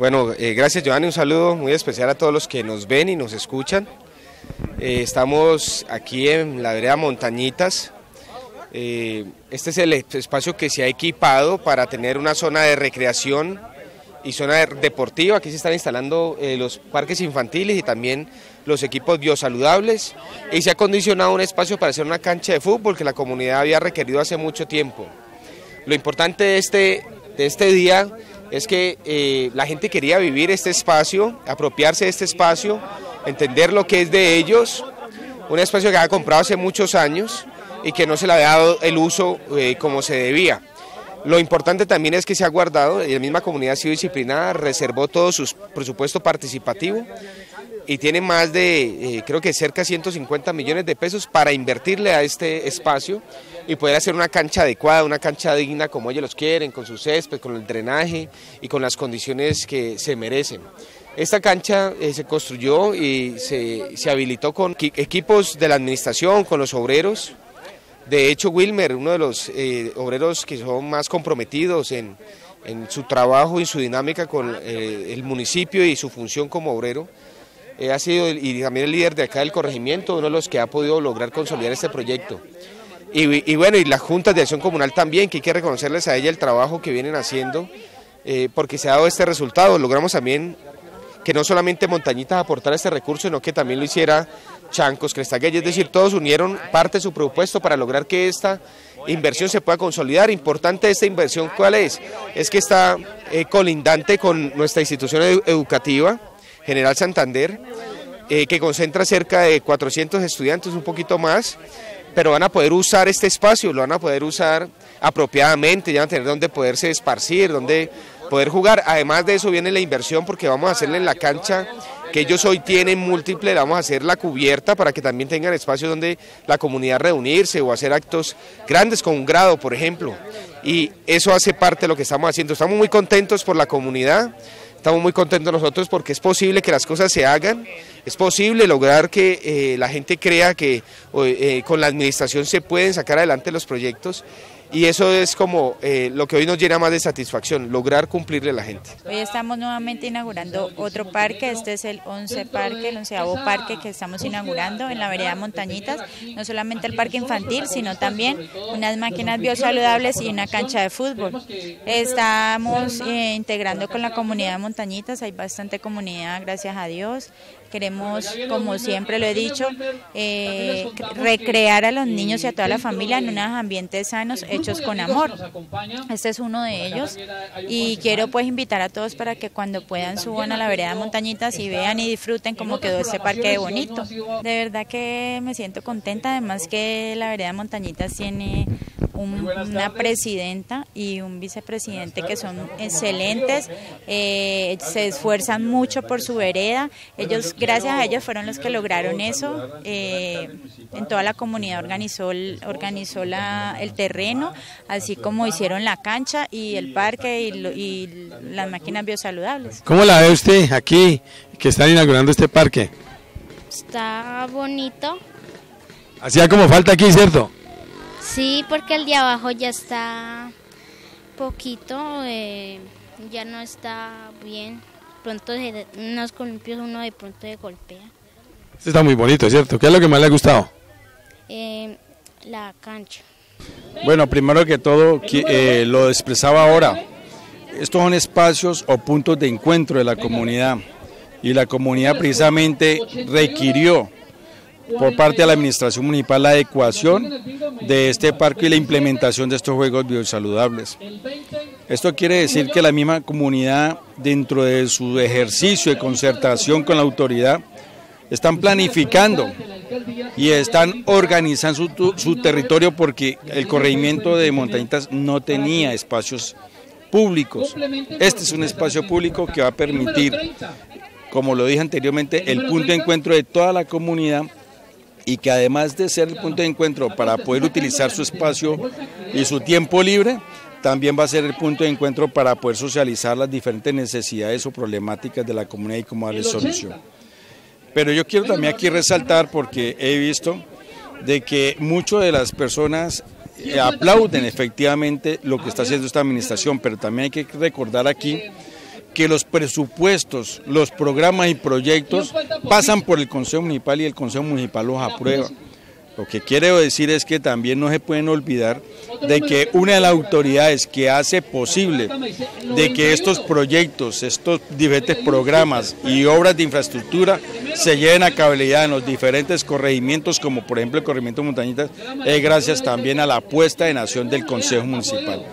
Bueno, eh, gracias Giovanni, un saludo muy especial a todos los que nos ven y nos escuchan. Eh, estamos aquí en la vereda Montañitas. Eh, este es el espacio que se ha equipado para tener una zona de recreación y zona deportiva. Aquí se están instalando los parques infantiles y también los equipos biosaludables y se ha condicionado un espacio para hacer una cancha de fútbol que la comunidad había requerido hace mucho tiempo. Lo importante de este, de este día es que eh, la gente quería vivir este espacio, apropiarse de este espacio, entender lo que es de ellos, un espacio que había comprado hace muchos años y que no se le había dado el uso eh, como se debía. Lo importante también es que se ha guardado, y la misma comunidad ha sido disciplinada, reservó todo su presupuesto participativo y tiene más de, eh, creo que cerca de 150 millones de pesos para invertirle a este espacio y poder hacer una cancha adecuada, una cancha digna como ellos los quieren, con su césped, con el drenaje y con las condiciones que se merecen. Esta cancha eh, se construyó y se, habilitó con equipos de la administración, con los obreros. De hecho, Wilmer, uno de los eh, obreros que son más comprometidos en, su trabajo y su dinámica con el municipio y su función como obrero, ha sido y también el líder de acá del corregimiento, uno de los que ha podido lograr consolidar este proyecto. Y, bueno, y las juntas de acción comunal también, que hay que reconocerles a ella el trabajo que vienen haciendo, eh, porque se ha dado este resultado. Logramos también que no solamente Montañitas aportara este recurso, sino que también lo hiciera Chancos, Crestaguey, es decir, todos unieron parte de su presupuesto para lograr que esta inversión se pueda consolidar. Importante esta inversión, ¿cuál es? Es que está eh, colindante con nuestra institución educativa, General Santander, eh, que concentra cerca de 400 estudiantes, un poquito más, pero van a poder usar este espacio, lo van a poder usar apropiadamente, ya van a tener donde poderse esparcir, donde poder jugar. Además de eso viene la inversión porque vamos a hacerle en la cancha que ellos hoy tienen múltiple, vamos a hacer la cubierta para que también tengan espacio donde la comunidad reunirse o hacer actos grandes con un grado, por ejemplo. Y eso hace parte de lo que estamos haciendo. Estamos muy contentos por la comunidad. Estamos muy contentos nosotros porque es posible que las cosas se hagan, es posible lograr que eh, la gente crea que eh, con la administración se pueden sacar adelante los proyectos y eso es como eh, lo que hoy nos llena más de satisfacción, lograr cumplirle a la gente. Hoy estamos nuevamente inaugurando otro parque, este es el 11 parque, el onceavo parque que estamos inaugurando en la vereda Montañitas, no solamente el parque infantil, sino también unas máquinas biosaludables y una cancha de fútbol. Estamos eh, integrando con la comunidad de Montañitas, hay bastante comunidad, gracias a Dios. Queremos, como siempre lo he dicho, eh, recrear a los niños y a toda la familia en unos ambientes sanos, hechos con amor. Este es uno de ellos y quiero pues invitar a todos para que cuando puedan suban a la vereda Montañitas y vean y disfruten cómo quedó este parque de bonito. De verdad que me siento contenta, además que la vereda Montañitas tiene una presidenta y un vicepresidente que son excelentes, eh, se esfuerzan mucho por su vereda. Ellos, gracias a ellos, fueron los que lograron eso. Eh, en toda la comunidad organizó, el, organizó la, el terreno, así como hicieron la cancha y el parque y, y las máquinas biosaludables. ¿Cómo la ve usted aquí que están inaugurando este parque? Está bonito. Hacía como falta aquí, ¿cierto? Sí, porque el de abajo ya está poquito, eh, ya no está bien. Pronto de unos columpios uno de pronto de golpea. Este está muy bonito, ¿cierto? ¿Qué es lo que más le ha gustado? Eh, la cancha. Bueno, primero que todo, eh, lo expresaba ahora. Estos son espacios o puntos de encuentro de la comunidad y la comunidad precisamente requirió por parte de la Administración Municipal la adecuación de este parque y la implementación de estos juegos biosaludables. Esto quiere decir que la misma comunidad, dentro de su ejercicio de concertación con la autoridad, están planificando y están organizando su, su territorio porque el corregimiento de Montañitas no tenía espacios públicos. Este es un espacio público que va a permitir, como lo dije anteriormente, el punto de encuentro de toda la comunidad y que además de ser el punto de encuentro para poder utilizar su espacio y su tiempo libre, también va a ser el punto de encuentro para poder socializar las diferentes necesidades o problemáticas de la comunidad y cómo darle solución. Pero yo quiero también aquí resaltar, porque he visto de que muchas de las personas eh, aplauden efectivamente lo que está haciendo esta administración, pero también hay que recordar aquí que los presupuestos, los programas y proyectos pasan por el Consejo Municipal y el Consejo Municipal los aprueba. Lo que quiero decir es que también no se pueden olvidar de que una de las autoridades que hace posible de que estos proyectos, estos diferentes programas y obras de infraestructura se lleven a cabalidad en los diferentes corregimientos, como por ejemplo el corregimiento Montañitas, es gracias también a la apuesta de nación del Consejo Municipal.